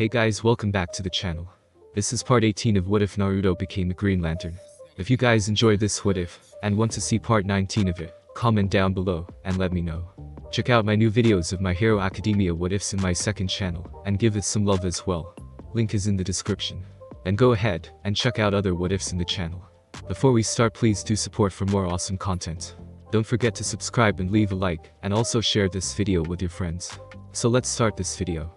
Hey guys welcome back to the channel. This is part 18 of What If Naruto Became a Green Lantern. If you guys enjoy this What If, and want to see part 19 of it, comment down below, and let me know. Check out my new videos of My Hero Academia What Ifs in my second channel, and give it some love as well. Link is in the description. And go ahead, and check out other What Ifs in the channel. Before we start please do support for more awesome content. Don't forget to subscribe and leave a like, and also share this video with your friends. So let's start this video.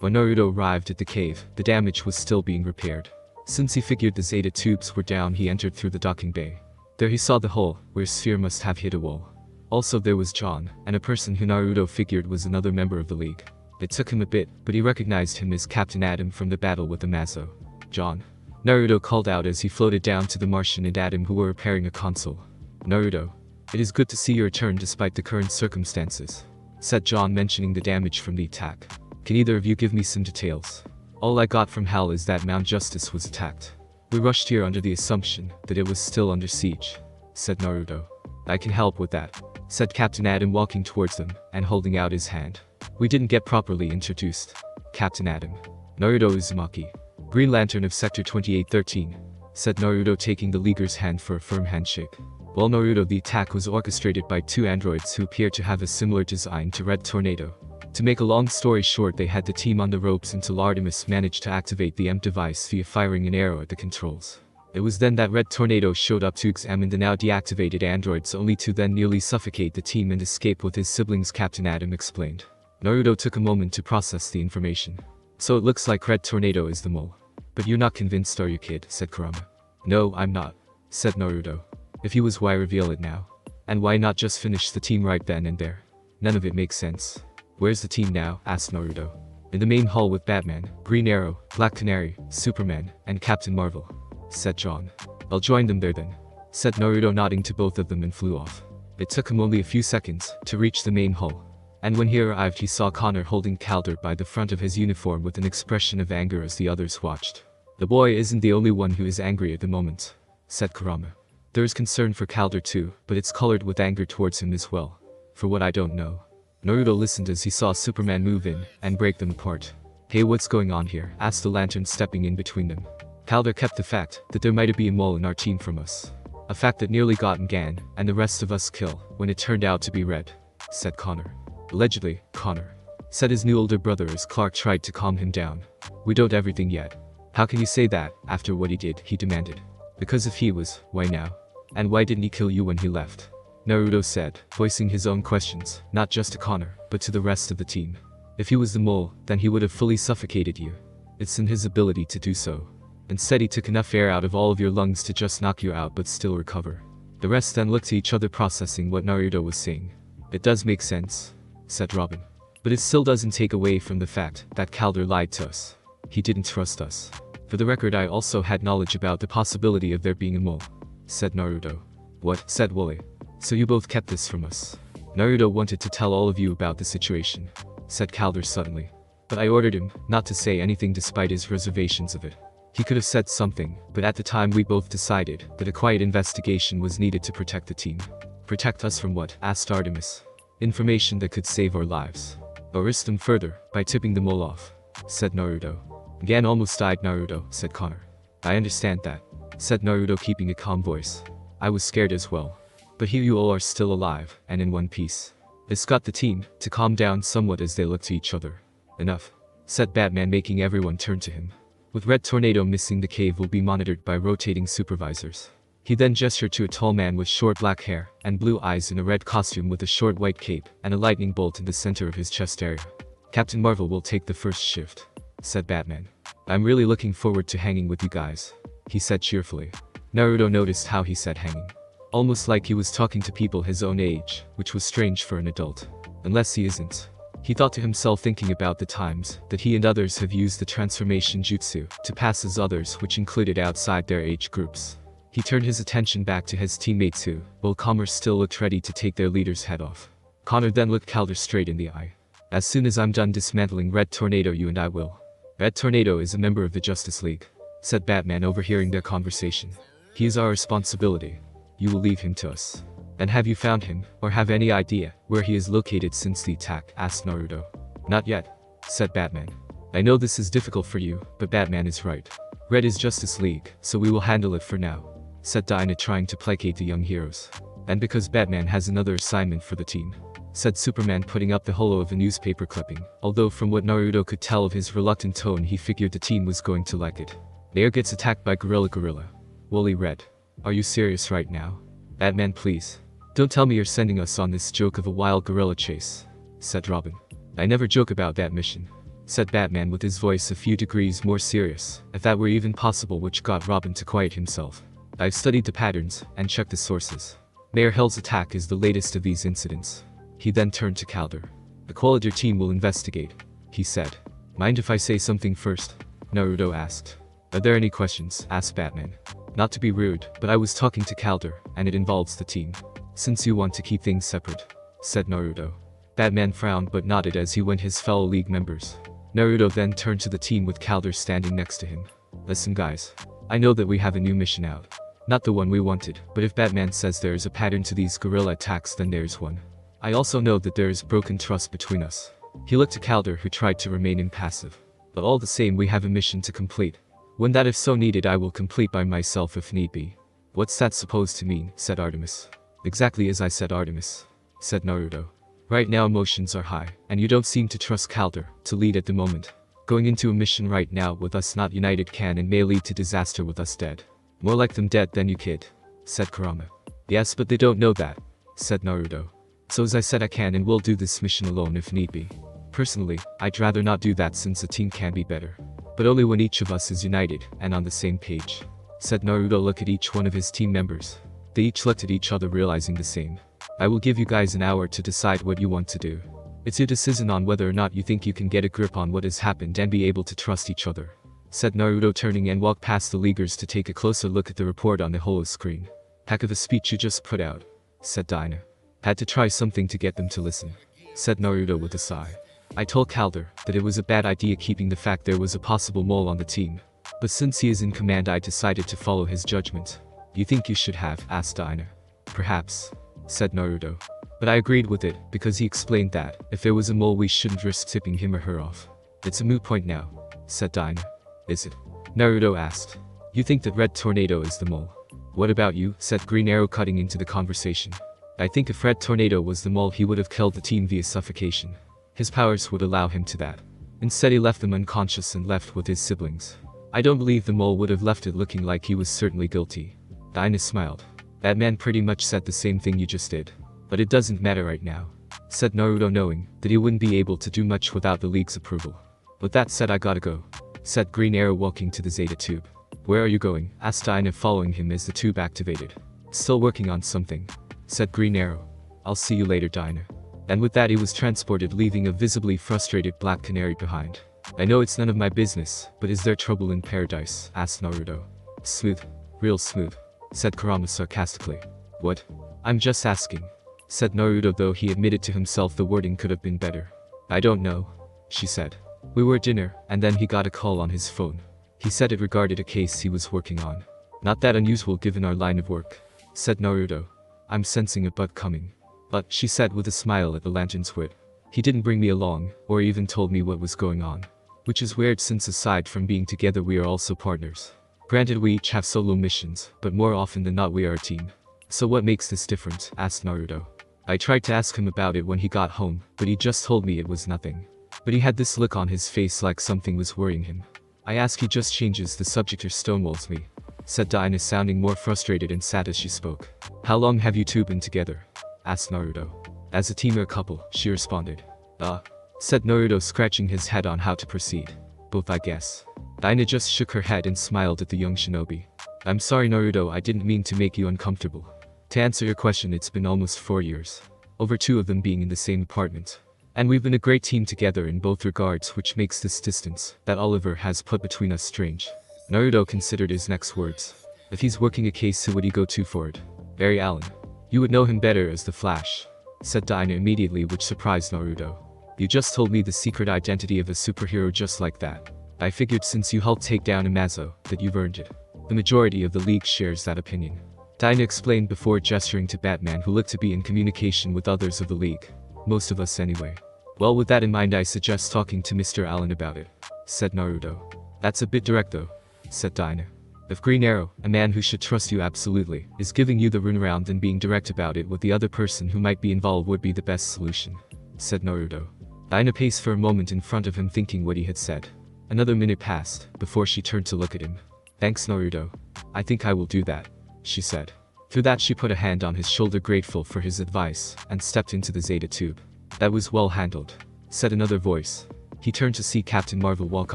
When Naruto arrived at the cave, the damage was still being repaired. Since he figured the Zeta tubes were down he entered through the docking bay. There he saw the hole, where Sphere must have hit a wall. Also there was John, and a person who Naruto figured was another member of the league. It took him a bit, but he recognized him as Captain Atom from the battle with the Amazo. John. Naruto called out as he floated down to the Martian and Adam who were repairing a console. Naruto, it is good to see your return despite the current circumstances, said John mentioning the damage from the attack. Can either of you give me some details? All I got from Hal is that Mount Justice was attacked. We rushed here under the assumption that it was still under siege, said Naruto. I can help with that, said Captain Atom walking towards them and holding out his hand. We didn't get properly introduced. Captain Atom. Naruto Uzumaki. Green Lantern of Sector 2813, said Naruto taking the Leaguer's hand for a firm handshake. While Naruto the attack was orchestrated by two androids who appear to have a similar design to Red Tornado. To make a long story short they had the team on the ropes until Artemis managed to activate the M device via firing an arrow at the controls. It was then that Red Tornado showed up to examine the now deactivated androids only to then nearly suffocate the team and escape with his siblings Captain Atom explained. Naruto took a moment to process the information. So it looks like Red Tornado is the mole. But you're not convinced are you kid, said Kurama. No, I'm not, said Naruto. If he was why reveal it now? And why not just finish the team right then and there? None of it makes sense. Where's the team now? asked Naruto. In the main hall with Batman, Green Arrow, Black Canary, Superman, and Captain Marvel, said John. I'll join them there then, said Naruto nodding to both of them and flew off. It took him only a few seconds to reach the main hall. And when he arrived he saw Connor holding Kaldur by the front of his uniform with an expression of anger as the others watched. The boy isn't the only one who is angry at the moment, said Kurama. There is concern for Kaldur too, but it's colored with anger towards him as well. For what I don't know. Naruto listened as he saw Superman move in and break them apart. Hey what's going on here? asked the lantern stepping in between them. Kaldur kept the fact that there might be a mole in our team from us. A fact that nearly got Gan and the rest of us kill when it turned out to be Red, said Connor. Allegedly, Connor, said his new older brother as Clark tried to calm him down. We don't everything yet. How can you say that, after what he did, he demanded. Because if he was, why now? And why didn't he kill you when he left? Naruto said, voicing his own questions, not just to Connor, but to the rest of the team. If he was the mole, then he would have fully suffocated you. It's in his ability to do so. Instead he took enough air out of all of your lungs to just knock you out but still recover. The rest then looked to each other processing what Naruto was saying. It does make sense, said Robin. But it still doesn't take away from the fact that Kaldur lied to us. He didn't trust us. For the record I also had knowledge about the possibility of there being a mole said Naruto. What? said Wally. So you both kept this from us. Naruto wanted to tell all of you about the situation, said Kaldur suddenly. But I ordered him not to say anything despite his reservations of it. He could have said something, but at the time we both decided that a quiet investigation was needed to protect the team. Protect us from what? asked Artemis. Information that could save our lives. Or risk them further, by tipping the mole off, said Naruto. Gan almost died Naruto, said Connor. I understand that said Naruto keeping a calm voice. I was scared as well. But here you all are still alive, and in one piece. This got the team to calm down somewhat as they looked to each other. Enough, said Batman making everyone turn to him. With Red Tornado missing the cave will be monitored by rotating supervisors. He then gestured to a tall man with short black hair and blue eyes in a red costume with a short white cape and a lightning bolt in the center of his chest area. Captain Marvel will take the first shift, said Batman. I'm really looking forward to hanging with you guys he said cheerfully. Naruto noticed how he said hanging. Almost like he was talking to people his own age, which was strange for an adult. Unless he isn't. He thought to himself thinking about the times that he and others have used the transformation jutsu to pass as others which included outside their age groups. He turned his attention back to his teammates who, while Connor still looked ready to take their leader's head off. Connor then looked Calder straight in the eye. As soon as I'm done dismantling Red Tornado you and I will. Red Tornado is a member of the Justice League said Batman overhearing their conversation. He is our responsibility. You will leave him to us. And have you found him, or have any idea, where he is located since the attack, asked Naruto. Not yet, said Batman. I know this is difficult for you, but Batman is right. Red is Justice League, so we will handle it for now, said Dinah trying to placate the young heroes. And because Batman has another assignment for the team, said Superman putting up the holo of a newspaper clipping, although from what Naruto could tell of his reluctant tone he figured the team was going to like it. Air gets attacked by Gorilla Gorilla. Wally Red. Are you serious right now? Batman please. Don't tell me you're sending us on this joke of a wild gorilla chase, said Robin. I never joke about that mission, said Batman with his voice a few degrees more serious, if that were even possible which got Robin to quiet himself. I've studied the patterns and checked the sources. Mayor Hell's attack is the latest of these incidents. He then turned to Kaldur. The Qualitor team will investigate, he said. Mind if I say something first? Naruto asked. Are there any questions? asked Batman. Not to be rude, but I was talking to Kaldur, and it involves the team. Since you want to keep things separate, said Naruto. Batman frowned but nodded as he went his fellow league members. Naruto then turned to the team with Kaldur standing next to him. Listen guys. I know that we have a new mission out. Not the one we wanted, but if Batman says there is a pattern to these guerrilla attacks then there's one. I also know that there is broken trust between us. He looked to Kaldur who tried to remain impassive. But all the same we have a mission to complete. When that if so needed I will complete by myself if need be. What's that supposed to mean, said Artemis. Exactly as I said Artemis. Said Naruto. Right now emotions are high, and you don't seem to trust Kaldur to lead at the moment. Going into a mission right now with us not united can and may lead to disaster with us dead. More like them dead than you kid, said Kurama. Yes but they don't know that, said Naruto. So as I said I can and will do this mission alone if need be. Personally, I'd rather not do that since a team can be better. But only when each of us is united and on the same page. Said Naruto look at each one of his team members. They each looked at each other realizing the same. I will give you guys an hour to decide what you want to do. It's your decision on whether or not you think you can get a grip on what has happened and be able to trust each other. Said Naruto turning and walked past the leaguers to take a closer look at the report on the holo screen. Heck of a speech you just put out. Said Dinah. Had to try something to get them to listen. Said Naruto with a sigh. I told Kaldur that it was a bad idea keeping the fact there was a possible mole on the team. But since he is in command I decided to follow his judgment. You think you should have, asked Dinah. Perhaps said Naruto. But I agreed with it, because he explained that, if there was a mole we shouldn't risk tipping him or her off. It's a moot point now, said Dinah. Is it? Naruto asked. You think that Red Tornado is the mole? What about you, said Green Arrow cutting into the conversation. I think if Red Tornado was the mole he would have killed the team via suffocation. His powers would allow him to that. Instead he left them unconscious and left with his siblings. I don't believe the mole would have left it looking like he was certainly guilty. Dinah smiled. That man pretty much said the same thing you just did. But it doesn't matter right now. Said Naruto knowing that he wouldn't be able to do much without the league's approval. But that said I gotta go. Said Green Arrow walking to the Zeta tube. Where are you going? asked Dinah following him as the tube activated. Still working on something. Said Green Arrow. I'll see you later Dinah. And with that he was transported leaving a visibly frustrated Black Canary behind. I know it's none of my business, but is there trouble in paradise? asked Naruto. Smooth. Real smooth said Kurama sarcastically. What? I'm just asking. Said Naruto though he admitted to himself the wording could have been better. I don't know. She said. We were at dinner, and then he got a call on his phone. He said it regarded a case he was working on. Not that unusual given our line of work. Said Naruto. I'm sensing a butt coming. But, she said with a smile at the lantern's wit. He didn't bring me along, or even told me what was going on. Which is weird since aside from being together we are also partners. Granted we each have solo missions, but more often than not we are a team. So what makes this different? asked Naruto. I tried to ask him about it when he got home, but he just told me it was nothing. But he had this look on his face like something was worrying him. I ask he just changes the subject or stonewalls me. Said Dinah sounding more frustrated and sad as she spoke. How long have you two been together? Asked Naruto. As a team couple, she responded. Uh, said Naruto scratching his head on how to proceed. Both I guess. Dinah just shook her head and smiled at the young shinobi. I'm sorry Naruto I didn't mean to make you uncomfortable. To answer your question it's been almost 4 years. Over two of them being in the same apartment. And we've been a great team together in both regards which makes this distance that Oliver has put between us strange. Naruto considered his next words. If he's working a case who would he go to for it? Barry Allen. You would know him better as the Flash. Said Dinah immediately which surprised Naruto. You just told me the secret identity of a superhero just like that. I figured since you helped take down Amazo, that you've earned it. The majority of the league shares that opinion. Dinah explained before gesturing to Batman who looked to be in communication with others of the league. Most of us anyway. Well with that in mind I suggest talking to Mr. Allen about it. said Naruto. That's a bit direct though, said Dinah. If Green Arrow, a man who should trust you absolutely, is giving you the runaround and being direct about it with the other person who might be involved would be the best solution, said Naruto. Dinah paced for a moment in front of him thinking what he had said. Another minute passed, before she turned to look at him. Thanks Naruto. I think I will do that, she said. Through that she put a hand on his shoulder grateful for his advice, and stepped into the Zeta tube. That was well handled, said another voice. He turned to see Captain Marvel walk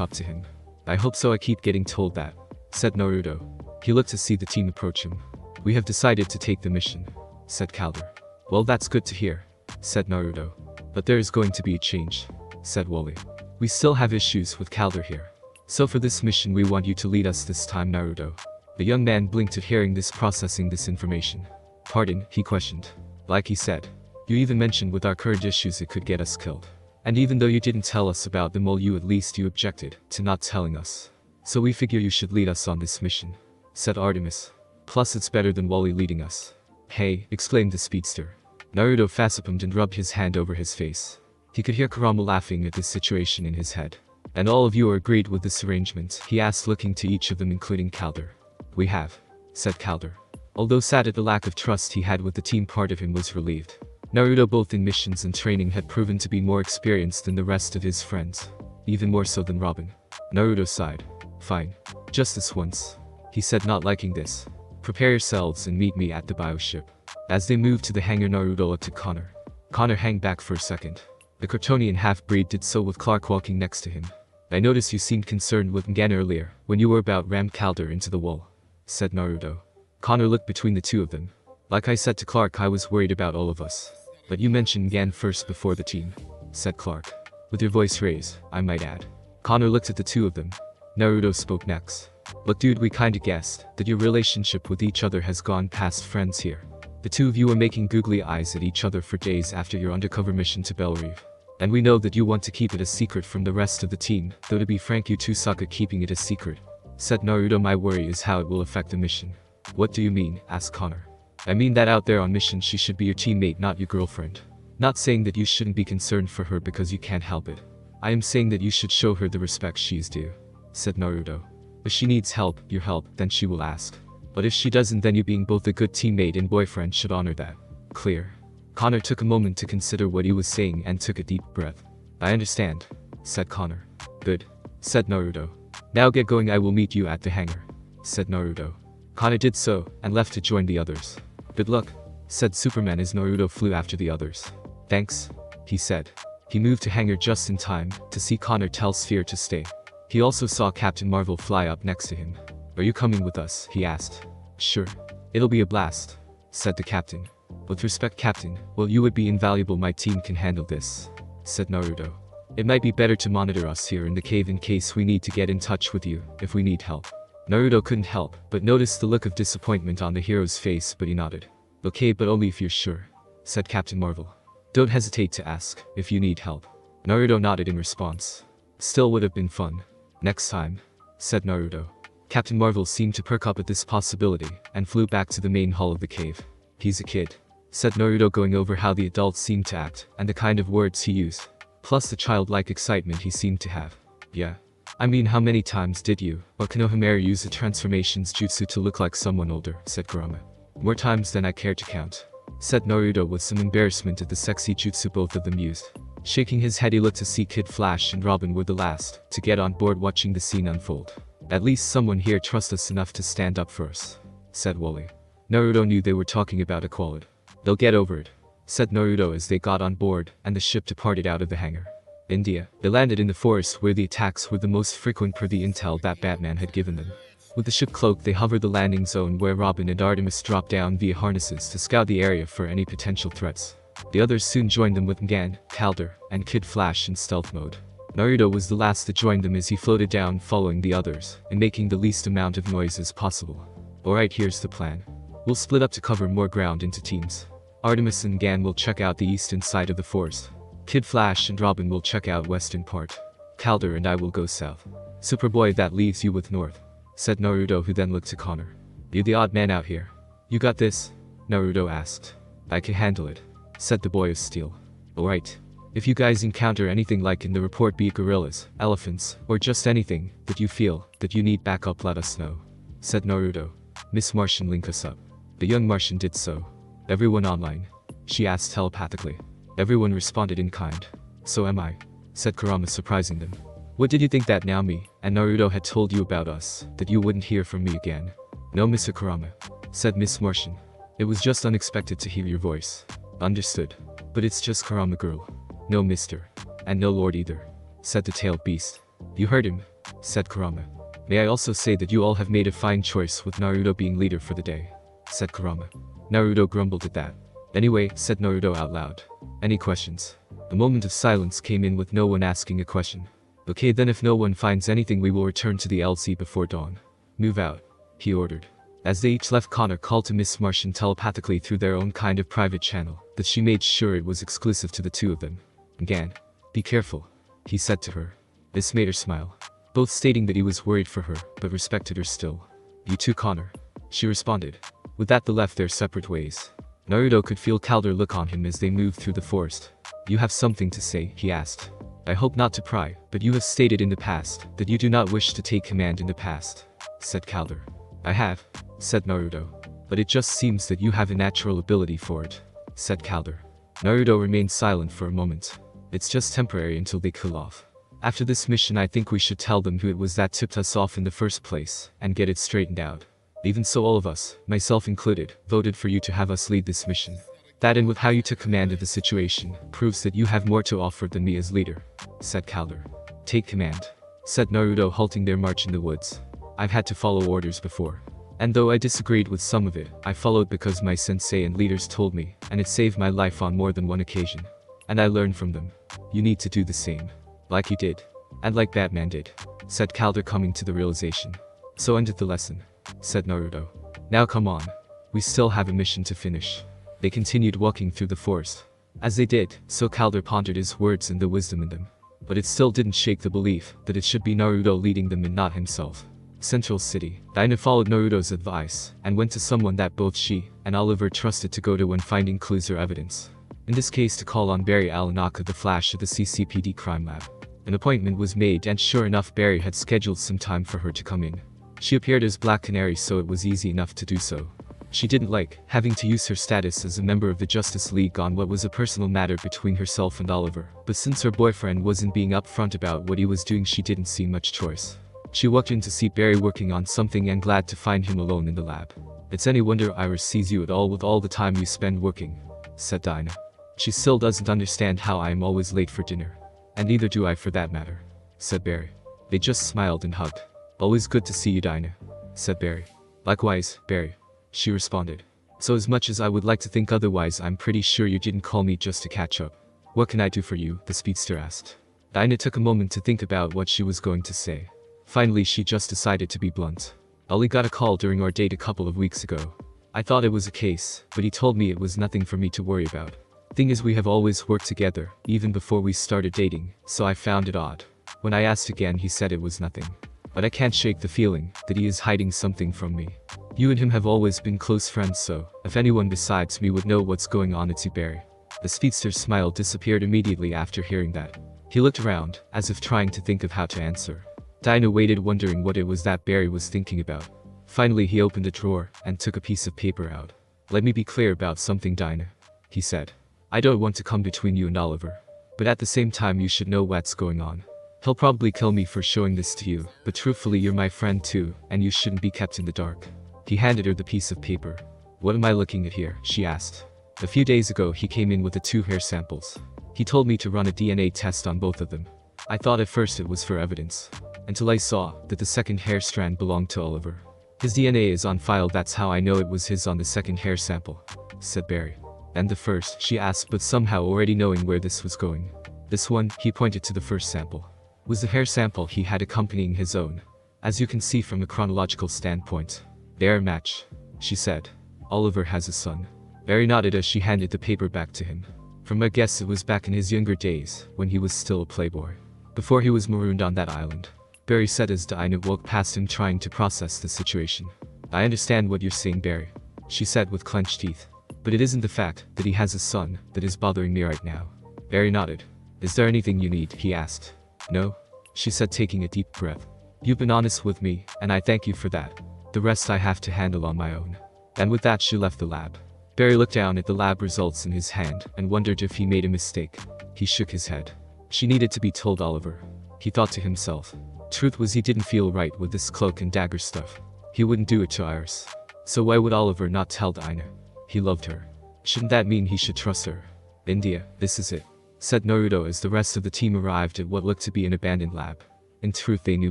up to him. I hope so I keep getting told that, said Naruto. He looked to see the team approach him. We have decided to take the mission, said Kaldur. Well that's good to hear, said Naruto. But there is going to be a change, said Wally. We still have issues with Kaldur here. So for this mission we want you to lead us this time Naruto. The young man blinked at hearing this processing this information. Pardon, he questioned. Like he said. You even mentioned with our current issues it could get us killed. And even though you didn't tell us about them all you at least you objected to not telling us. So we figure you should lead us on this mission, said Artemis. Plus it's better than Wally leading us. Hey, exclaimed the speedster. Naruto facepalmed and rubbed his hand over his face. He could hear Kurama laughing at this situation in his head. And all of you are agreed with this arrangement, he asked looking to each of them including Kaldur. We have, said Kaldur. Although sad at the lack of trust he had with the team part of him was relieved. Naruto both in missions and training had proven to be more experienced than the rest of his friends. Even more so than Robin. Naruto sighed. Fine. Just this once. He said not liking this. Prepare yourselves and meet me at the bioship. As they moved to the hangar Naruto looked at Connor. Connor hang back for a second. The Kryptonian half-breed did so with Clark walking next to him. I noticed you seemed concerned with M'gann earlier, when you were about ram Kaldur into the wall. Said Naruto. Connor looked between the two of them. Like I said to Clark I was worried about all of us. But you mentioned M'gann first before the team. Said Clark. With your voice raised, I might add. Connor looked at the two of them, Naruto spoke next. But dude we kinda guessed that your relationship with each other has gone past friends here. The two of you were making googly eyes at each other for days after your undercover mission to Belle Reve. And we know that you want to keep it a secret from the rest of the team, though to be frank you two suck at keeping it a secret. Said Naruto my worry is how it will affect the mission. What do you mean? asked Connor. I mean that out there on mission she should be your teammate not your girlfriend. Not saying that you shouldn't be concerned for her because you can't help it. I am saying that you should show her the respect she is due said Naruto. If she needs help, your help, then she will ask. But if she doesn't then you being both a good teammate and boyfriend should honor that. Clear. Connor took a moment to consider what he was saying and took a deep breath. I understand, said Connor. Good, said Naruto. Now get going I will meet you at the hangar, said Naruto. Connor did so, and left to join the others. Good luck, said Superman as Naruto flew after the others. Thanks, he said. He moved to hangar just in time to see Connor tell Sphere to stay. He also saw Captain Marvel fly up next to him. Are you coming with us? he asked. Sure. It'll be a blast, said the captain. With respect captain, well you would be invaluable my team can handle this, said Naruto. It might be better to monitor us here in the cave in case we need to get in touch with you, if we need help. Naruto couldn't help, but noticed the look of disappointment on the hero's face but he nodded. Okay but only if you're sure, said Captain Marvel. Don't hesitate to ask, if you need help. Naruto nodded in response. Still would have been fun. Next time, said Naruto. Captain Marvel seemed to perk up at this possibility, and flew back to the main hall of the cave. He's a kid, said Naruto going over how the adults seemed to act, and the kind of words he used. Plus the childlike excitement he seemed to have. Yeah. I mean how many times did you, or Konohamaru use a transformations jutsu to look like someone older, said Kurama. More times than I care to count. Said Naruto with some embarrassment at the sexy jutsu both of them used. Shaking his head he looked to see Kid Flash and Robin were the last to get on board watching the scene unfold. At least someone here trusts us enough to stand up for us, said Wally. Naruto knew they were talking about equality. They'll get over it, said Naruto as they got on board and the ship departed out of the hangar. India. They landed in the forest where the attacks were the most frequent per the intel that Batman had given them. With the ship cloak they hovered the landing zone where Robin and Artemis dropped down via harnesses to scout the area for any potential threats. The others soon joined them with M'gann, Kaldur, and Kid Flash in stealth mode. Naruto was the last to join them as he floated down following the others, and making the least amount of noise as possible. Alright here's the plan. We'll split up to cover more ground into teams. Artemis and Gan will check out the eastern side of the forest. Kid Flash and Robin will check out western part. Kaldur and I will go south. Superboy that leaves you with north. Said Naruto who then looked to Connor. You the odd man out here. You got this? Naruto asked. I can handle it said the boy of steel. Alright. If you guys encounter anything like in the report be gorillas, elephants, or just anything that you feel that you need backup let us know. Said Naruto. Miss Martian link us up. The young Martian did so. Everyone online? She asked telepathically. Everyone responded in kind. So am I. Said Kurama surprising them. What did you think that Naomi and Naruto had told you about us, that you wouldn't hear from me again? No Mr. Kurama. Said Miss Martian. It was just unexpected to hear your voice. Understood. But it's just Kurama girl. No mister. And no lord either. Said the tailed beast. You heard him. Said Kurama. May I also say that you all have made a fine choice with Naruto being leader for the day. Said Kurama. Naruto grumbled at that. Anyway, said Naruto out loud. Any questions? A moment of silence came in with no one asking a question. Okay then if no one finds anything we will return to the LC before dawn. Move out. He ordered. As they each left Connor called to Miss Martian telepathically through their own kind of private channel, that she made sure it was exclusive to the two of them. Gan, Be careful. He said to her. This made her smile. Both stating that he was worried for her, but respected her still. You too Connor. She responded. With that they left their separate ways. Naruto could feel Kaldur look on him as they moved through the forest. You have something to say, he asked. I hope not to pry, but you have stated in the past that you do not wish to take command in the past, said Kaldur. I have, said Naruto. But it just seems that you have a natural ability for it, said Kaldur. Naruto remained silent for a moment. It's just temporary until they cool off. After this mission I think we should tell them who it was that tipped us off in the first place, and get it straightened out. Even so all of us, myself included, voted for you to have us lead this mission. That and with how you took command of the situation, proves that you have more to offer than me as leader, said Kaldur. Take command, said Naruto halting their march in the woods. I've had to follow orders before. And though I disagreed with some of it, I followed because my sensei and leaders told me, and it saved my life on more than one occasion. And I learned from them. You need to do the same. Like you did. And like Batman did. Said Kaldur coming to the realization. So ended the lesson. Said Naruto. Now come on. We still have a mission to finish. They continued walking through the forest. As they did, so Kaldur pondered his words and the wisdom in them. But it still didn't shake the belief that it should be Naruto leading them and not himself. Central City. Dinah followed Naruto's advice and went to someone that both she and Oliver trusted to go to when finding clues or evidence. In this case to call on Barry Allen aka the Flash at the CCPD crime lab. An appointment was made and sure enough Barry had scheduled some time for her to come in. She appeared as Black Canary so it was easy enough to do so. She didn't like having to use her status as a member of the Justice League on what was a personal matter between herself and Oliver, but since her boyfriend wasn't being upfront about what he was doing she didn't see much choice. She walked in to see Barry working on something and glad to find him alone in the lab. It's any wonder Iris sees you at all with all the time you spend working, said Dinah. She still doesn't understand how I am always late for dinner. And neither do I for that matter, said Barry. They just smiled and hugged. Always good to see you Dinah, said Barry. Likewise, Barry she responded. So as much as I would like to think otherwise I'm pretty sure you didn't call me just to catch up. What can I do for you, the speedster asked. Dinah took a moment to think about what she was going to say. Finally she just decided to be blunt. Ollie got a call during our date a couple of weeks ago. I thought it was a case, but he told me it was nothing for me to worry about. Thing is we have always worked together, even before we started dating, so I found it odd. When I asked again he said it was nothing. But I can't shake the feeling that he is hiding something from me. You and him have always been close friends so, if anyone besides me would know what's going on it's you Barry. The speedster's smile disappeared immediately after hearing that. He looked around, as if trying to think of how to answer. Dinah waited wondering what it was that Barry was thinking about. Finally he opened a drawer, and took a piece of paper out. Let me be clear about something Dinah. He said. I don't want to come between you and Oliver. But at the same time you should know what's going on. He'll probably kill me for showing this to you, but truthfully you're my friend too, and you shouldn't be kept in the dark. He handed her the piece of paper. What am I looking at here? she asked. A few days ago he came in with the two hair samples. He told me to run a DNA test on both of them. I thought at first it was for evidence. Until I saw that the second hair strand belonged to Oliver. His DNA is on file that's how I know it was his on the second hair sample. Said Barry. And the first, she asked but somehow already knowing where this was going. This one, he pointed to the first sample. Was the hair sample he had accompanying his own. As you can see from a chronological standpoint. they are a match, she said. Oliver has a son. Barry nodded as she handed the paper back to him. From my guess it was back in his younger days, when he was still a playboy. Before he was marooned on that island. Barry said as Dinah walked past him trying to process the situation. I understand what you're saying Barry. She said with clenched teeth. But it isn't the fact that he has a son that is bothering me right now. Barry nodded. Is there anything you need? He asked. No? She said taking a deep breath. You've been honest with me, and I thank you for that. The rest I have to handle on my own. And with that she left the lab. Barry looked down at the lab results in his hand and wondered if he made a mistake. He shook his head. She needed to be told Oliver. He thought to himself. Truth was he didn't feel right with this cloak and dagger stuff. He wouldn't do it to Iris. So why would Oliver not tell Dinah? He loved her. Shouldn't that mean he should trust her? India, this is it. Said Naruto as the rest of the team arrived at what looked to be an abandoned lab. In truth they knew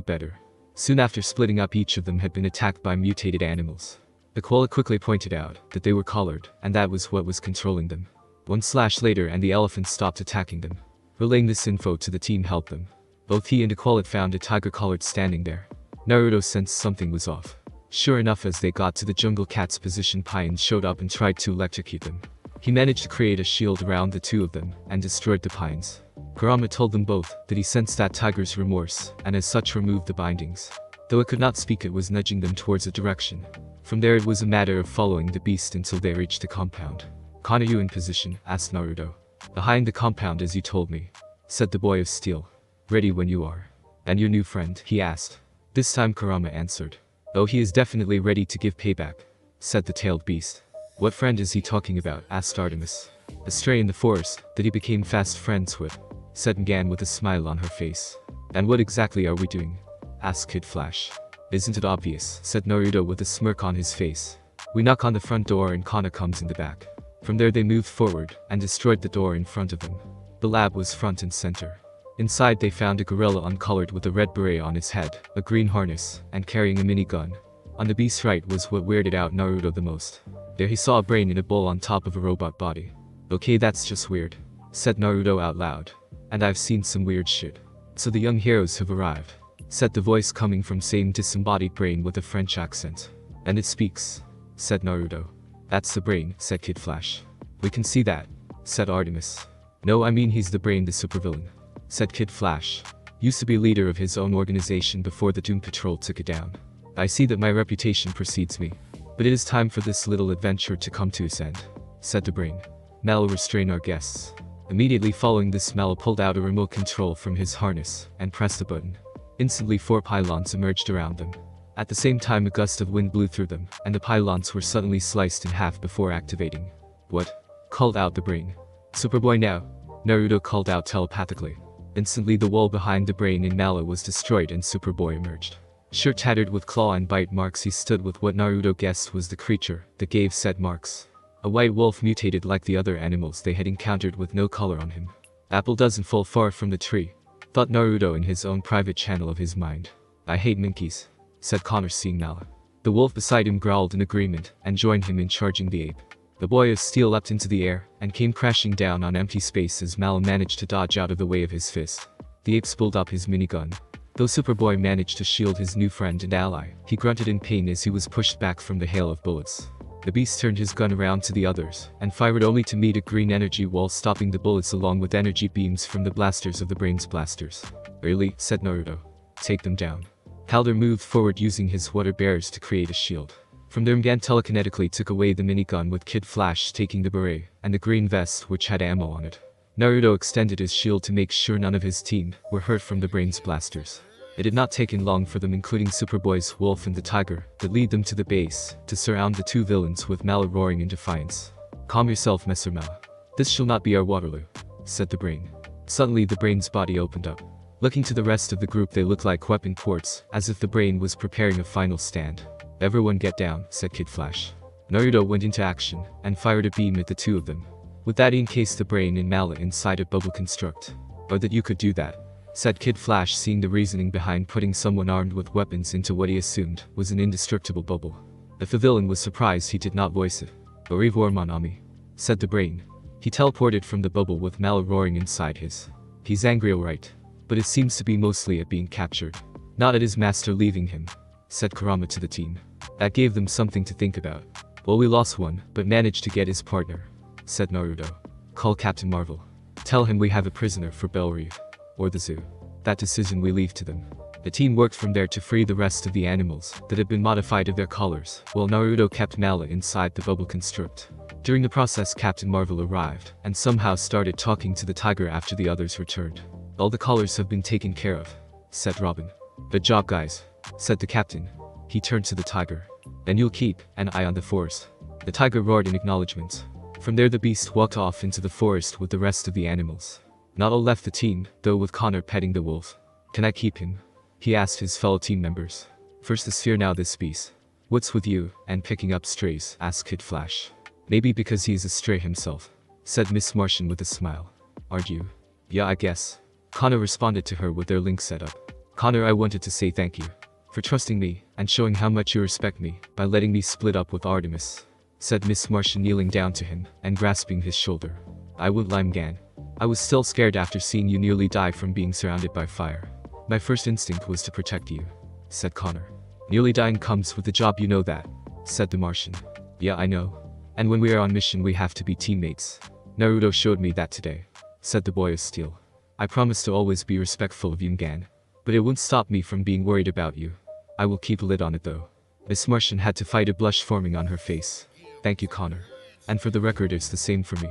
better. Soon after splitting up each of them had been attacked by mutated animals. The koala quickly pointed out that they were collared, and that was what was controlling them. One slash later and the elephants stopped attacking them. Relaying this info to the team helped them. Both he and Aqualad found a tiger collared standing there. Naruto sensed something was off. Sure enough as they got to the jungle cat's position Pine showed up and tried to electrocute them. He managed to create a shield around the two of them and destroyed the pines. Kurama told them both that he sensed that tiger's remorse and as such removed the bindings. Though it could not speak it was nudging them towards a direction. From there it was a matter of following the beast until they reached the compound. Kana you in position? asked Naruto. Behind the compound as you told me. Said the boy of steel. Ready when you are. And your new friend? he asked. This time Kurama answered. Oh he is definitely ready to give payback. Said the tailed beast. What friend is he talking about? asked Artemis. A stray in the forest that he became fast friends with said M'gann with a smile on her face. And what exactly are we doing? asked Kid Flash. Isn't it obvious, said Naruto with a smirk on his face. We knock on the front door and Kana comes in the back. From there they moved forward and destroyed the door in front of them. The lab was front and center. Inside they found a gorilla uncolored with a red beret on his head, a green harness, and carrying a minigun. On the beast's right was what weirded out Naruto the most. There he saw a brain in a bowl on top of a robot body. Okay that's just weird. Said Naruto out loud. And I've seen some weird shit. So the young heroes have arrived. Said the voice coming from same disembodied brain with a French accent. And it speaks. Said Naruto. That's the brain, said Kid Flash. We can see that. Said Artemis. No I mean he's the brain the supervillain. Said Kid Flash. Used to be leader of his own organization before the Doom Patrol took it down. I see that my reputation precedes me. But it is time for this little adventure to come to its end. Said the brain. Mal restrain our guests. Immediately following this Mal pulled out a remote control from his harness and pressed the button. Instantly four pylons emerged around them. At the same time a gust of wind blew through them, and the pylons were suddenly sliced in half before activating. What? Called out the brain. Superboy now. Naruto called out telepathically. Instantly the wall behind the brain in Mallah was destroyed and Superboy emerged. Shirt tattered with claw and bite marks he stood with what Naruto guessed was the creature that gave said marks. A white wolf mutated like the other animals they had encountered with no color on him. Apple doesn't fall far from the tree. Thought Naruto in his own private channel of his mind. I hate monkeys. Said Connor seeing Nala. The wolf beside him growled in agreement and joined him in charging the ape. The boy of steel leapt into the air and came crashing down on empty space as Mal managed to dodge out of the way of his fist. The ape pulled up his minigun. Though Superboy managed to shield his new friend and ally, he grunted in pain as he was pushed back from the hail of bullets. The beast turned his gun around to the others, and fired only to meet a green energy wall stopping the bullets along with energy beams from the blasters of the brain's blasters. Really, said Naruto. Take them down. Kaldur moved forward using his water bearers to create a shield. From there M'gann telekinetically took away the minigun with Kid Flash taking the beret, and the green vest which had ammo on it. Naruto extended his shield to make sure none of his team were hurt from the brain's blasters. It had not taken long for them including Superboy's Wolf and the Tiger that lead them to the base to surround the two villains with Mallah roaring in defiance. Calm yourself Monsieur Mallah. This shall not be our Waterloo, said the brain. Suddenly the brain's body opened up. Looking to the rest of the group they looked like weapon ports, as if the brain was preparing a final stand. Everyone get down, said Kid Flash. Naruto went into action, and fired a beam at the two of them. With that he encased the brain and mallet inside a bubble construct. Or that you could do that, said Kid Flash seeing the reasoning behind putting someone armed with weapons into what he assumed was an indestructible bubble. If the villain was surprised he did not voice it. Arrivor Manami. Said the brain. He teleported from the bubble with Mal roaring inside his. He's angry alright. But it seems to be mostly at being captured. Not at his master leaving him. Said Kurama to the team. That gave them something to think about. Well we lost one, but managed to get his partner. Said Naruto. Call Captain Marvel. Tell him we have a prisoner for Belle Reve or the zoo. That decision we leave to them. The team worked from there to free the rest of the animals that had been modified of their collars, while Naruto kept Mallah inside the bubble construct. During the process Captain Marvel arrived, and somehow started talking to the tiger after the others returned. All the collars have been taken care of, said Robin. Good job guys, said the captain. He turned to the tiger. Then you'll keep an eye on the forest. The tiger roared in acknowledgement. From there the beast walked off into the forest with the rest of the animals. Not all left the team, though with Connor petting the wolf. Can I keep him? He asked his fellow team members. First the sphere now this beast. What's with you, and picking up strays, asked Kid Flash. Maybe because he's a stray himself, said Miss Martian with a smile. Aren't you? Yeah I guess. Connor responded to her with their link set up. Connor I wanted to say thank you. For trusting me, and showing how much you respect me, by letting me split up with Artemis. Said Miss Martian kneeling down to him, and grasping his shoulder. I lie Gan. I was still scared after seeing you nearly die from being surrounded by fire. My first instinct was to protect you. Said Connor. Nearly dying comes with the job you know that. Said the Martian. Yeah I know. And when we are on mission we have to be teammates. Naruto showed me that today. Said the boy of steel. I promise to always be respectful of Yungan. But it won't stop me from being worried about you. I will keep a lid on it though. Miss Martian had to fight a blush forming on her face. Thank you Connor. And for the record it's the same for me.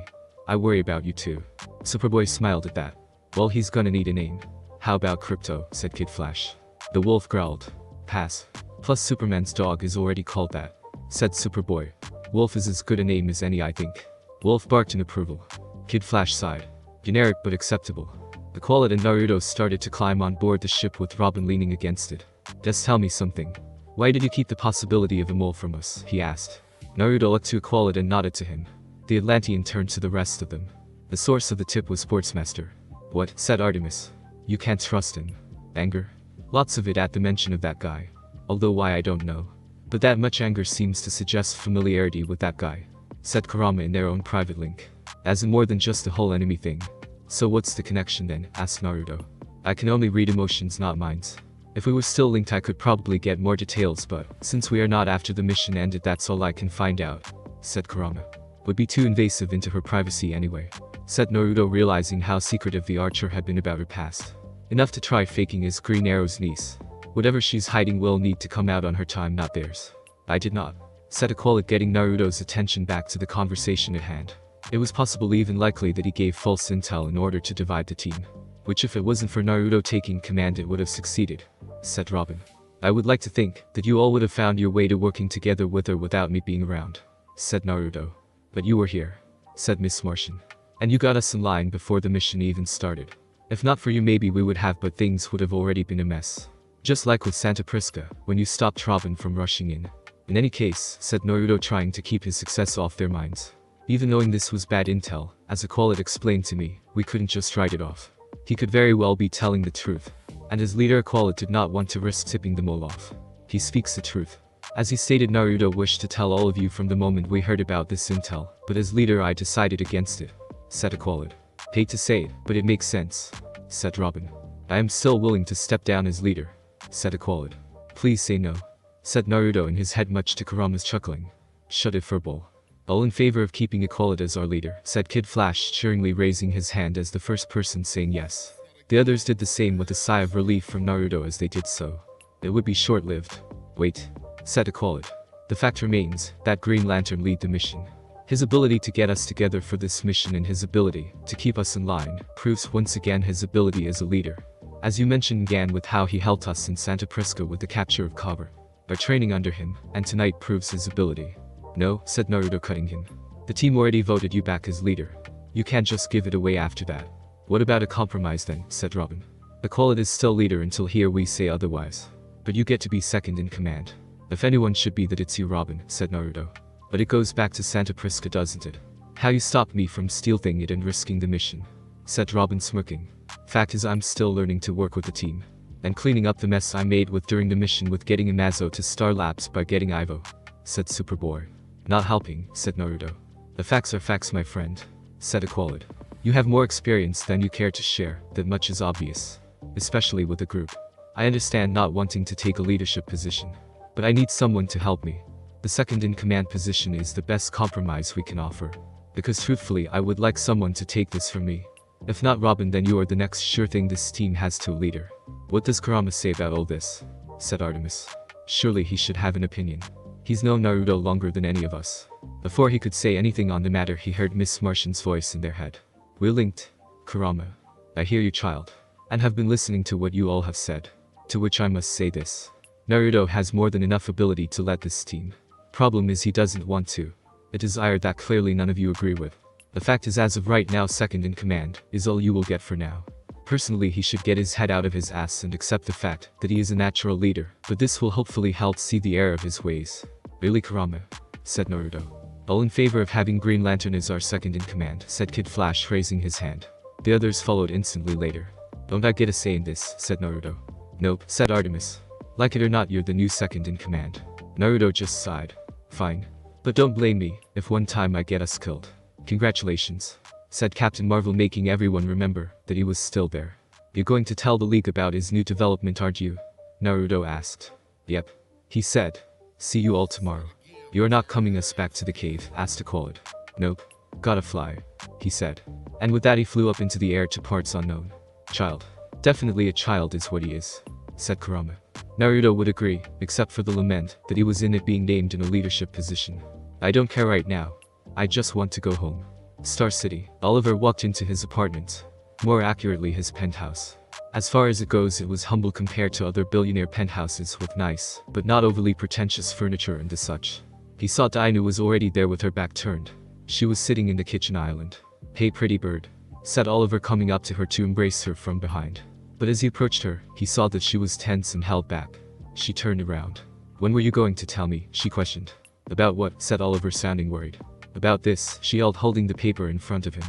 I worry about you too. Superboy smiled at that. Well he's gonna need a name. How about Krypto, said Kid Flash. The wolf growled. Pass. Plus Superman's dog is already called that. Said Superboy. Wolf is as good a name as any I think. Wolf barked in approval. Kid Flash sighed. Generic but acceptable. The Aqualad and Naruto started to climb on board the ship with Robin leaning against it. Just tell me something. Why did you keep the possibility of a mole from us? he asked. Naruto looked to Aqualad and nodded to him. The Atlantean turned to the rest of them. The source of the tip was Sportsmaster. What? said Artemis. You can't trust him. Anger? Lots of it at the mention of that guy. Although why I don't know. But that much anger seems to suggest familiarity with that guy, said Kurama in their own private link. As in more than just the whole enemy thing. So what's the connection then, asked Naruto. I can only read emotions not minds. If we were still linked I could probably get more details but, since we are not after the mission ended that's all I can find out, said Kurama. Would be too invasive into her privacy anyway, said Naruto realizing how secretive the archer had been about her past. Enough to try faking his Green Arrow's niece. Whatever she's hiding will need to come out on her time not theirs. I did not. Said Aqualad getting Naruto's attention back to the conversation at hand. It was possible even likely that he gave false intel in order to divide the team. Which if it wasn't for Naruto taking command it would have succeeded. Said Robin. I would like to think that you all would have found your way to working together with or without me being around. Said Naruto. But you were here. Said Miss Martian. And you got us in line before the mission even started. If not for you maybe we would have but things would have already been a mess. Just like with Santa Prisca, when you stopped Robin from rushing in. In any case, said Naruto trying to keep his success off their minds. Even knowing this was bad intel, as Aqualad explained to me, we couldn't just write it off. He could very well be telling the truth. And his leader Aqualad did not want to risk tipping them all off. He speaks the truth. As he stated Naruto wished to tell all of you from the moment we heard about this intel, but as leader I decided against it. Said Aqualad. Hate to say it, but it makes sense. Said Robin. I am still willing to step down as leader said Aqualad. Please say no, said Naruto in his head much to Kurama's chuckling. Shut it furball. All in favor of keeping Aqualad as our leader, said Kid Flash cheeringly raising his hand as the first person saying yes. The others did the same with a sigh of relief from Naruto as they did so. It would be short-lived. Wait, said Aqualad. The fact remains, that Green Lantern lead the mission. His ability to get us together for this mission and his ability to keep us in line proves once again his ability as a leader. As you mentioned Gan with how he helped us in Santa Prisca with the capture of Kobra. By training under him, and tonight proves his ability. No, said Naruto cutting him. The team already voted you back as leader. You can't just give it away after that. What about a compromise then, said Robin. The Aqualad is still leader until here we say otherwise. But you get to be second in command. If anyone should be that it's you Robin, said Naruto. But it goes back to Santa Prisca doesn't it? How you stopped me from stealing it and risking the mission. Said Robin smirking. Fact is I'm still learning to work with the team. And cleaning up the mess I made with during the mission with getting Amazo to Star Labs by getting Ivo. Said Superboy. Not helping, said Naruto. The facts are facts my friend. Said Aqualad. You have more experience than you care to share, that much is obvious. Especially with the group. I understand not wanting to take a leadership position. But I need someone to help me. The second in command position is the best compromise we can offer. Because truthfully I would like someone to take this from me. If not Robin then you are the next sure thing this team has to a leader. What does Kurama say about all this? Said Artemis. Surely he should have an opinion. He's known Naruto longer than any of us. Before he could say anything on the matter he heard Miss Martian's voice in their head. We linked. Kurama. I hear you child. And have been listening to what you all have said. To which I must say this. Naruto has more than enough ability to let this team. Problem is he doesn't want to. A desire that clearly none of you agree with. The fact is as of right now second in command, is all you will get for now. Personally he should get his head out of his ass and accept the fact that he is a natural leader, but this will hopefully help see the error of his ways. Really Kurama? said Naruto. All in favor of having Green Lantern as our second in command, said Kid Flash raising his hand. The others followed instantly later. Don't I get a say in this, said Naruto. Nope, said Artemis. Like it or not you're the new second in command. Naruto just sighed. Fine. But don't blame me, if one time I get us killed. Congratulations. Said Captain Marvel making everyone remember that he was still there. You're going to tell the League about his new development aren't you? Naruto asked. Yep. He said. See you all tomorrow. You're not coming us back to the cave, asked Aqualad. Nope. Gotta fly. He said. And with that he flew up into the air to parts unknown. Child. Definitely a child is what he is. Said Kurama. Naruto would agree, except for the lament that he was in it being named in a leadership position. I don't care right now. I just want to go home. Star City. Oliver walked into his apartment. More accurately his penthouse. As far as it goes it was humble compared to other billionaire penthouses with nice, but not overly pretentious furniture and the such. He saw Dinah was already there with her back turned. She was sitting in the kitchen island. Hey pretty bird. Said Oliver coming up to her to embrace her from behind. But as he approached her, he saw that she was tense and held back. She turned around. When were you going to tell me? She questioned. About what? said Oliver sounding worried. About this, she yelled holding the paper in front of him.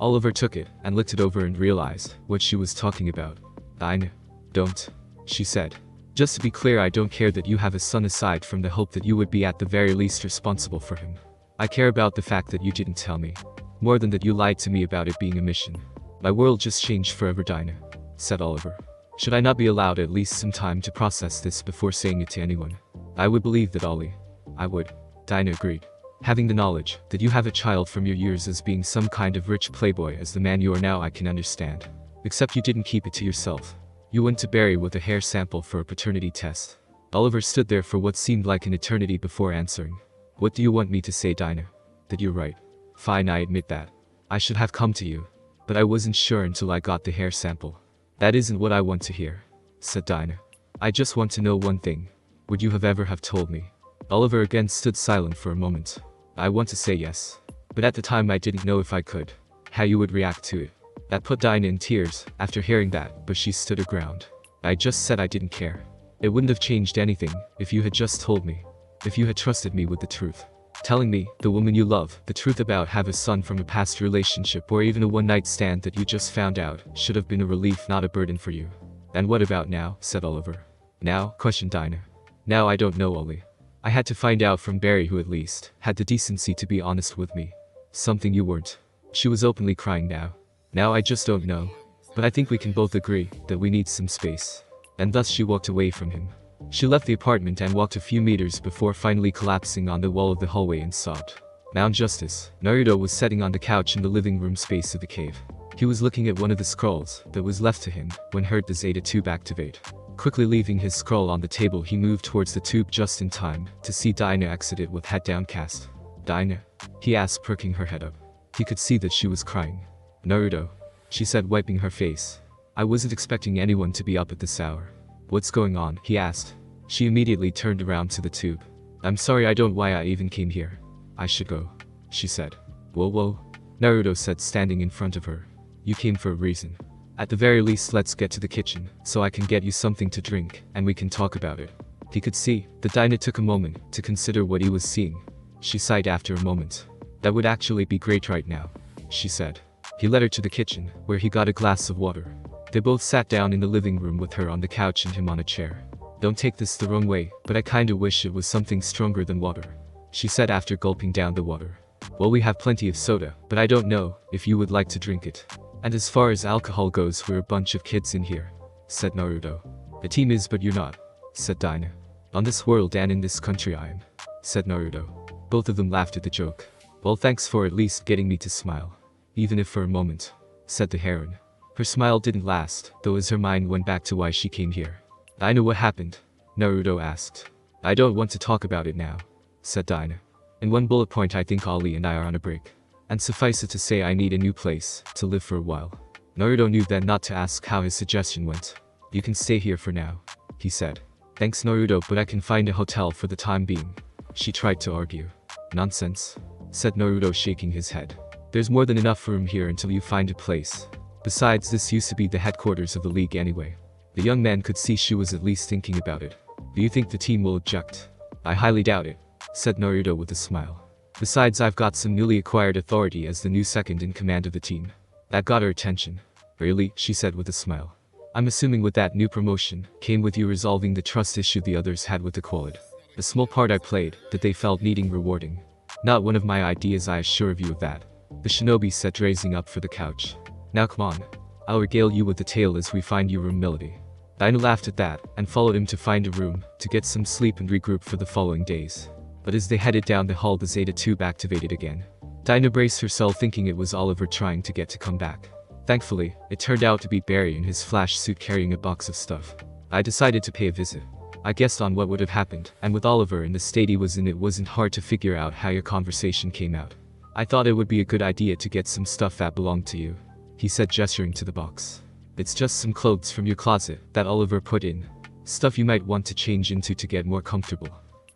Oliver took it and looked it over and realized what she was talking about. I don't. She said. Just to be clear I don't care that you have a son aside from the hope that you would be at the very least responsible for him. I care about the fact that you didn't tell me. More than that you lied to me about it being a mission. My world just changed forever Dinah. Said Oliver. Should I not be allowed at least some time to process this before saying it to anyone? I would believe that Ollie. I would. Dinah agreed. Having the knowledge that you have a child from your years as being some kind of rich playboy as the man you are now I can understand. Except you didn't keep it to yourself. You went to Barry with a hair sample for a paternity test. Oliver stood there for what seemed like an eternity before answering. What do you want me to say Dinah? That you're right. Fine I admit that. I should have come to you. But I wasn't sure until I got the hair sample. That isn't what I want to hear. Said Dinah. I just want to know one thing. Would you have ever have told me? Oliver again stood silent for a moment. I want to say yes. But at the time I didn't know if I could. How you would react to it. That put Dinah in tears, after hearing that, but she stood her ground. I just said I didn't care. It wouldn't have changed anything, if you had just told me. If you had trusted me with the truth. Telling me, the woman you love, the truth about have a son from a past relationship or even a one-night stand that you just found out, should have been a relief not a burden for you. And what about now, said Oliver. Now, questioned Dinah. Now I don't know Ollie. I had to find out from Barry who at least, had the decency to be honest with me. Something you weren't. She was openly crying now. Now I just don't know. But I think we can both agree that we need some space. And thus she walked away from him. She left the apartment and walked a few meters before finally collapsing on the wall of the hallway and sobbed. Mount Justice, Naruto was sitting on the couch in the living room space of the cave. He was looking at one of the scrolls that was left to him when heard the Zeta tube activate. Quickly leaving his scroll on the table he moved towards the tube just in time to see Dinah exit it with head downcast. Dinah? He asked perking her head up. He could see that she was crying. Naruto. She said wiping her face. I wasn't expecting anyone to be up at this hour. What's going on? He asked. She immediately turned around to the tube. I'm sorry I don't why I even came here. I should go. She said. Whoa whoa. Naruto said standing in front of her. You came for a reason. At the very least let's get to the kitchen, so I can get you something to drink, and we can talk about it. He could see the Dinah took a moment to consider what he was seeing. She sighed after a moment. That would actually be great right now. She said. He led her to the kitchen, where he got a glass of water. They both sat down in the living room with her on the couch and him on a chair. Don't take this the wrong way, but I kinda wish it was something stronger than water. She said after gulping down the water. Well we have plenty of soda, but I don't know if you would like to drink it. And as far as alcohol goes we're a bunch of kids in here. Said Naruto. The team is but you're not. Said Dinah. On this world and in this country I am. Said Naruto. Both of them laughed at the joke. Well thanks for at least getting me to smile even if for a moment, said the heron. Her smile didn't last, though as her mind went back to why she came here. I know what happened, Naruto asked. I don't want to talk about it now, said Dinah. In one bullet point I think Ollie and I are on a break. And suffice it to say I need a new place to live for a while. Naruto knew then not to ask how his suggestion went. You can stay here for now, he said. Thanks Naruto but I can find a hotel for the time being. She tried to argue. Nonsense, said Naruto shaking his head. There's more than enough room here until you find a place. Besides this used to be the headquarters of the league anyway. The young man could see she was at least thinking about it. Do you think the team will object? I highly doubt it, said Naruto with a smile. Besides I've got some newly acquired authority as the new second in command of the team. That got her attention. Really, she said with a smile. I'm assuming with that new promotion, came with you resolving the trust issue the others had with the quad. The small part I played, that they felt needing rewarding. Not one of my ideas I assure you of that. The shinobi said raising up for the couch. Now come on. I'll regale you with the tale as we find your room Melody. Dinah laughed at that, and followed him to find a room, to get some sleep and regroup for the following days. But as they headed down the hall the Zeta tube activated again. Dinah braced herself thinking it was Oliver trying to get to come back. Thankfully, it turned out to be Barry in his flash suit carrying a box of stuff. I decided to pay a visit. I guessed on what would have happened, and with Oliver in the state he was in it wasn't hard to figure out how your conversation came out. I thought it would be a good idea to get some stuff that belonged to you. He said gesturing to the box. It's just some clothes from your closet that Oliver put in. Stuff you might want to change into to get more comfortable.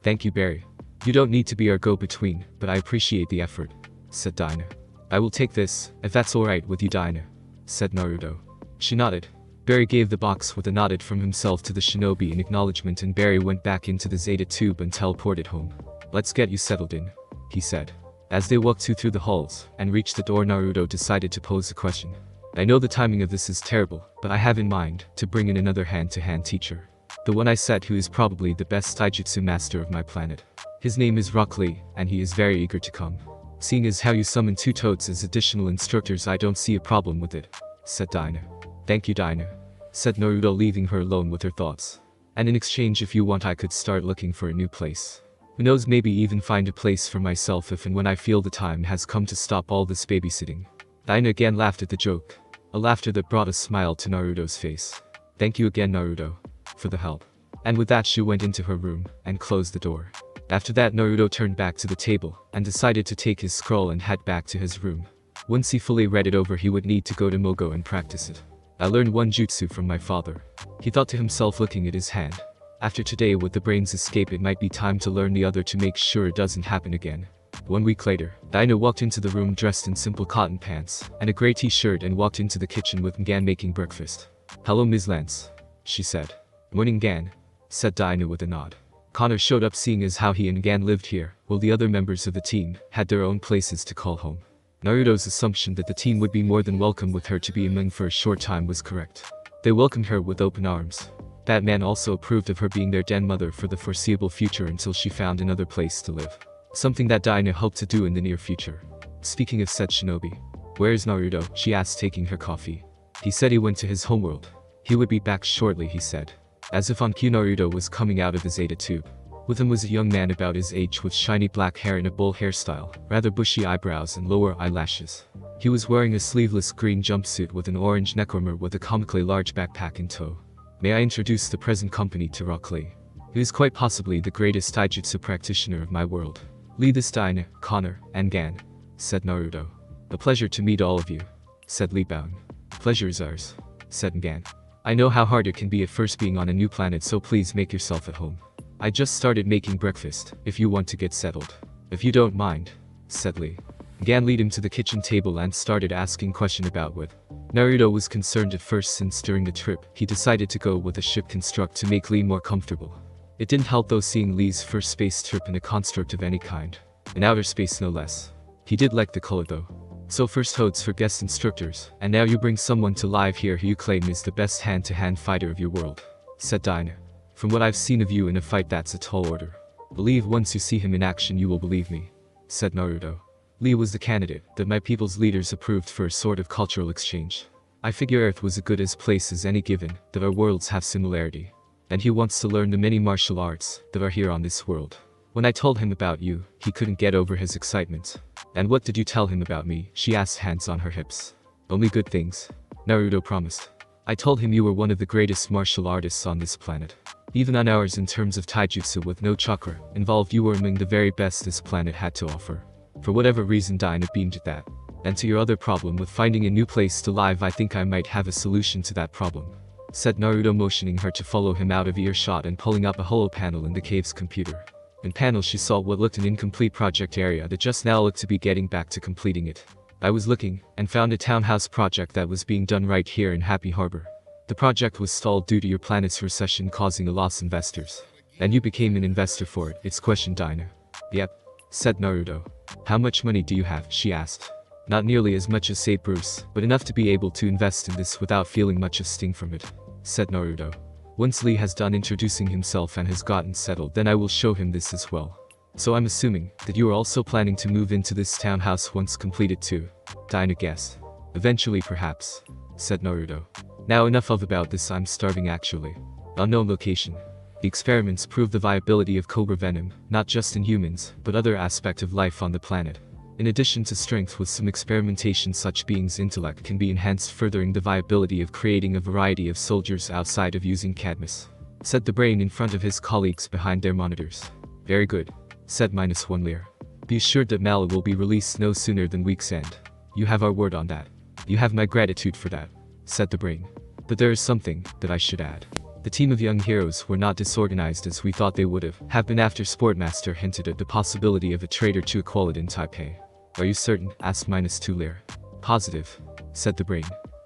Thank you Barry. You don't need to be our go-between, but I appreciate the effort, said Dinah. I will take this, if that's alright with you Dinah, said Naruto. She nodded. Barry gave the box with a nodded from himself to the shinobi in acknowledgement and Barry went back into the Zeta tube and teleported home. Let's get you settled in, he said. As they walked through the halls and reached the door Naruto decided to pose a question. I know the timing of this is terrible, but I have in mind to bring in another hand-to-hand -hand teacher. The one I said who is probably the best taijutsu master of my planet. His name is Rock Lee, and he is very eager to come. Seeing as how you summon two toads as additional instructors I don't see a problem with it, said Dinah. Thank you Dinah, said Naruto leaving her alone with her thoughts. And in exchange if you want I could start looking for a new place. Who knows maybe even find a place for myself if and when I feel the time has come to stop all this babysitting. Dinah again laughed at the joke, a laughter that brought a smile to Naruto's face. Thank you again Naruto, for the help. And with that she went into her room, and closed the door. After that Naruto turned back to the table, and decided to take his scroll and head back to his room. Once he fully read it over he would need to go to Mogo and practice it. I learned one jutsu from my father. He thought to himself looking at his hand. After today with the brain's escape it might be time to learn the other to make sure it doesn't happen again. One week later, Dinah walked into the room dressed in simple cotton pants and a grey t-shirt and walked into the kitchen with M'gann making breakfast. Hello Ms. Lance, she said. Morning M'gann, said Dinah with a nod. Connor showed up seeing as how he and Gan lived here, while the other members of the team had their own places to call home. Naruto's assumption that the team would be more than welcome with her to be among for a short time was correct. They welcomed her with open arms. Batman also approved of her being their den mother for the foreseeable future until she found another place to live. Something that Dinah hoped to do in the near future. Speaking of said shinobi. Where is Naruto? She asked taking her coffee. He said he went to his homeworld. He would be back shortly he said. As if on cue Naruto was coming out of his Zeta tube. With him was a young man about his age with shiny black hair and a bowl hairstyle, rather bushy eyebrows and lower eyelashes. He was wearing a sleeveless green jumpsuit with an orange neckwarmer with a comically large backpack in tow. May I introduce the present company to Rock Lee? He is quite possibly the greatest taijutsu practitioner of my world. Lead this Dinah, Connor, and Gan, said Naruto. A pleasure to meet all of you, said Li Baon. Pleasure is ours, said Gan. I know how hard it can be at first being on a new planet so please make yourself at home. I just started making breakfast, if you want to get settled. If you don't mind, said Lee. Gan lead him to the kitchen table and started asking question about what. Naruto was concerned at first since during the trip, he decided to go with a ship construct to make Lee more comfortable. It didn't help though seeing Lee's first space trip in a construct of any kind. In outer space no less. He did like the color though. So first hodes for guest instructors, and now you bring someone to live here who you claim is the best hand-to-hand -hand fighter of your world. Said Dinah. From what I've seen of you in a fight that's a tall order. Believe once you see him in action you will believe me. Said Naruto. Lee was the candidate that my people's leaders approved for a sort of cultural exchange. I figure Earth was as good as place as any given, that our worlds have similarity and he wants to learn the many martial arts that are here on this world. When I told him about you, he couldn't get over his excitement. And what did you tell him about me? She asked hands on her hips. Only good things. Naruto promised. I told him you were one of the greatest martial artists on this planet. Even on ours in terms of taijutsu with no chakra, involved you were among the very best this planet had to offer. For whatever reason Dinah beamed at that. And to your other problem with finding a new place to live I think I might have a solution to that problem. Said Naruto motioning her to follow him out of earshot and pulling up a holo panel in the cave's computer. In panel she saw what looked an incomplete project area that just now looked to be getting back to completing it. I was looking, and found a townhouse project that was being done right here in Happy Harbor. The project was stalled due to your planet's recession causing a loss investors. And you became an investor for it, it's question Dinah. Yep. Said Naruto. How much money do you have, she asked. Not nearly as much as say Bruce, but enough to be able to invest in this without feeling much of sting from it. Said Naruto. Once Lee has done introducing himself and has gotten settled then I will show him this as well. So I'm assuming that you are also planning to move into this townhouse once completed too. Dinah guessed. Eventually perhaps. Said Naruto. Now enough of about this I'm starving actually. Unknown location. The experiments prove the viability of Kobra venom, not just in humans, but other aspects of life on the planet. In addition to strength with some experimentation such beings' intellect can be enhanced furthering the viability of creating a variety of soldiers outside of using Cadmus. Said the brain in front of his colleagues behind their monitors. Very good. Said minus one leer. Be assured that Mallah will be released no sooner than week's end. You have our word on that. You have my gratitude for that said the brain. But there is something that I should add. The team of young heroes were not disorganized as we thought they would have, have been after Sportsmaster hinted at the possibility of a traitor to equality in Taipei. Are you certain? asked Minus Two Lear. Positive, said the brain.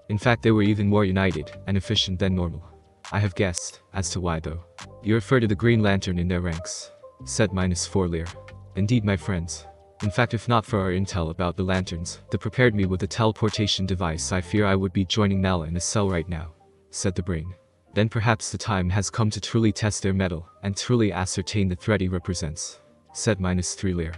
In fact they were even more united and efficient than normal. I have guessed, as to why though. You refer to the Green Lantern in their ranks, said Minus Four Lear. Indeed my friends, in fact if not for our intel about the lanterns, that prepared me with a teleportation device I fear I would be joining Mallah in a cell right now. Said the brain. Then perhaps the time has come to truly test their mettle, and truly ascertain the threat he represents. Said minus 3 Lear.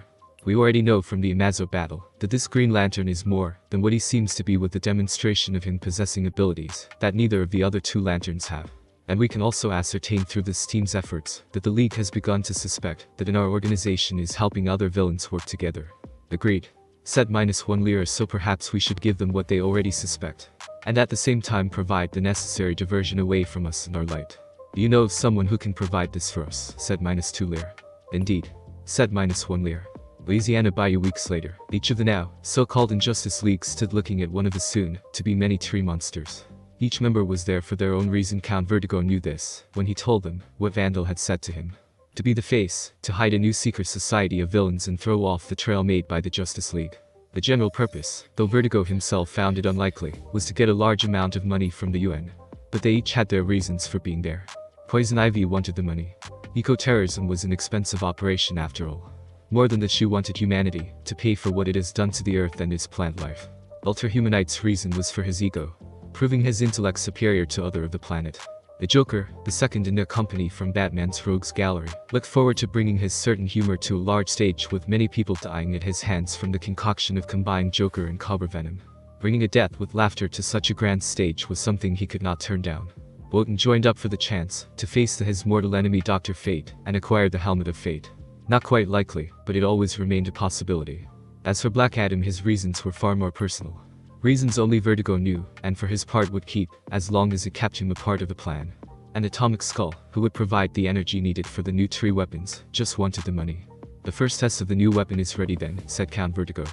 We already know from the Amazo battle, that this Green Lantern is more than what he seems to be with the demonstration of him possessing abilities that neither of the other two lanterns have. And we can also ascertain through this team's efforts that the League has begun to suspect that in our organization is helping other villains work together. Agreed. Said minus one lira so perhaps we should give them what they already suspect. And at the same time provide the necessary diversion away from us and our light. Do you know of someone who can provide this for us? Said minus two lira. Indeed. Said minus one lira. Louisiana Bayou weeks later, each of the now, so-called Injustice League stood looking at one of the soon, to be many tree monsters. Each member was there for their own reason Count Vertigo knew this, when he told them what Vandal had said to him. To be the face, to hide a new secret society of villains and throw off the trail made by the Justice League. The general purpose, though Vertigo himself found it unlikely, was to get a large amount of money from the UN. But they each had their reasons for being there. Poison Ivy wanted the money. Eco-terrorism was an expensive operation after all. More than that she wanted humanity, to pay for what it has done to the earth and its plant life. Ultrahumanite's reason was for his ego, proving his intellect superior to other of the planet. The Joker, the second in their company from Batman's Rogues Gallery, looked forward to bringing his certain humor to a large stage with many people dying at his hands from the concoction of combined Joker and Kobra Venom. Bringing a death with laughter to such a grand stage was something he could not turn down. Wotan joined up for the chance to face his mortal enemy Dr. Fate and acquire the Helmet of Fate. Not quite likely, but it always remained a possibility. As for Black Adam his reasons were far more personal. Reasons only Vertigo knew, and for his part would keep, as long as it kept him a part of the plan. An atomic skull, who would provide the energy needed for the new tree weapons, just wanted the money. The first test of the new weapon is ready then, said Count Vertigo.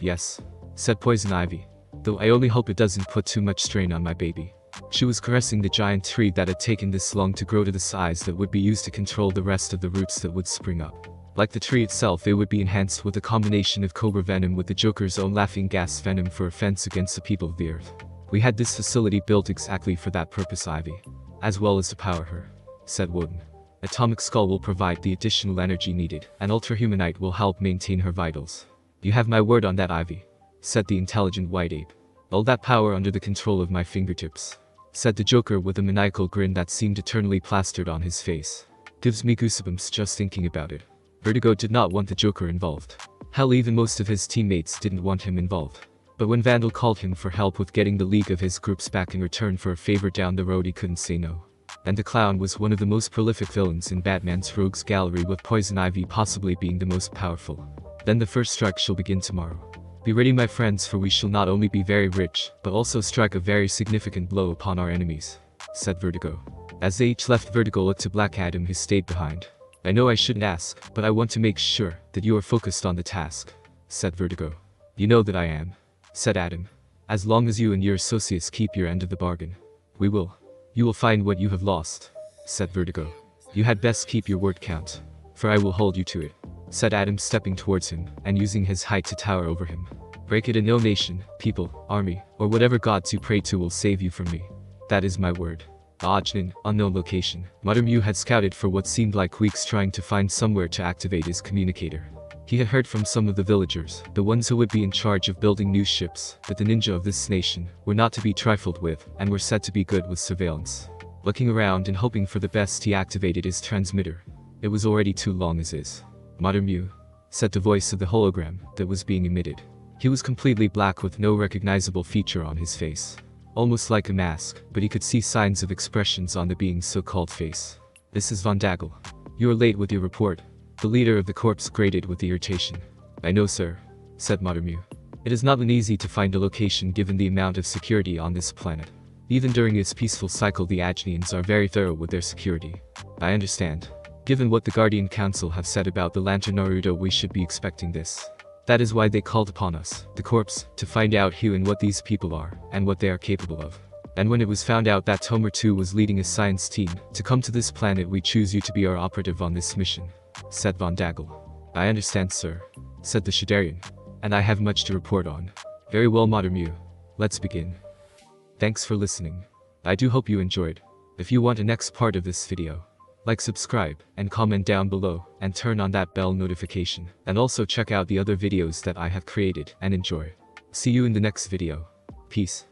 Yes. Said Poison Ivy. Though I only hope it doesn't put too much strain on my baby. She was caressing the giant tree that had taken this long to grow to the size that would be used to control the rest of the roots that would spring up. Like the tree itself it would be enhanced with a combination of Kobra venom with the Joker's own laughing gas venom for offense against the people of the earth. We had this facility built exactly for that purpose Ivy. As well as to power her. Said Wotan. Atomic Skull will provide the additional energy needed, and Ultrahumanite will help maintain her vitals. You have my word on that Ivy. Said the intelligent white ape. All that power under the control of my fingertips. Said the Joker with a maniacal grin that seemed eternally plastered on his face. Gives me goosebumps just thinking about it. Vertigo did not want the Joker involved. Hell even most of his teammates didn't want him involved. But when Vandal called him for help with getting the league of his groups back in return for a favor down the road he couldn't say no. And the Clown was one of the most prolific villains in Batman's Rogues Gallery with Poison Ivy possibly being the most powerful. Then the first strike shall begin tomorrow. Be ready my friends for we shall not only be very rich, but also strike a very significant blow upon our enemies. Said Vertigo. As they each left Vertigo looked to Black Adam who stayed behind. I know I shouldn't ask, but I want to make sure that you are focused on the task, said Vertigo. You know that I am, said Adam. As long as you and your associates keep your end of the bargain. We will. You will find what you have lost, said Vertigo. You had best keep your word count, for I will hold you to it, said Adam stepping towards him and using his height to tower over him. Break it and no nation, people, army, or whatever gods you pray to will save you from me. That is my word. Ajnan, unknown location. Muttermew had scouted for what seemed like weeks trying to find somewhere to activate his communicator. He had heard from some of the villagers, the ones who would be in charge of building new ships, that the ninja of this nation were not to be trifled with and were said to be good with surveillance. Looking around and hoping for the best he activated his transmitter. It was already too long as is. Muttermew, said the voice of the hologram that was being emitted. He was completely black with no recognizable feature on his face almost like a mask, but he could see signs of expressions on the being's so-called face. This is Von Dagel. You are late with your report. The leader of the corps grated with irritation. I know sir, said Muttermew. It is not an easy to find a location given the amount of security on this planet. Even during its peaceful cycle the Ajnians are very thorough with their security. I understand. Given what the Guardian Council have said about the Lantern Naruto we should be expecting this. That is why they called upon us, the corpse, to find out who and what these people are, and what they are capable of. And when it was found out that Tomar-Tu was leading a science team to come to this planet we choose you to be our operative on this mission, said Von Dagel. I understand sir, said the Shadarian. And I have much to report on. Very well Muttermew. Let's begin. Thanks for listening. I do hope you enjoyed. If you want a next part of this video, like subscribe, and comment down below, and turn on that bell notification. And also check out the other videos that I have created and enjoy. See you in the next video. Peace.